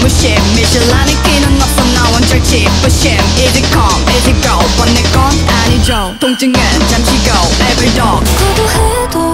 무심 미실라는 끼는 없어 나 원절집 부심 Easy come easy go 번내건 아니죠 통증은 잠시고 every dog 고도해도